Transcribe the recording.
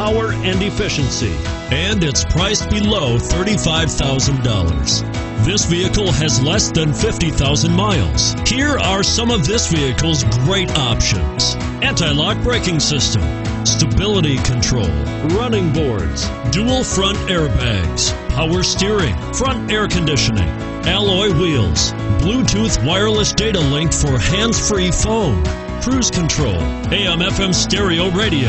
power and efficiency. And it's priced below $35,000. This vehicle has less than 50,000 miles. Here are some of this vehicle's great options. Anti-lock braking system, stability control, running boards, dual front airbags, power steering, front air conditioning, alloy wheels, Bluetooth wireless data link for hands-free phone, cruise control, AM FM stereo radio,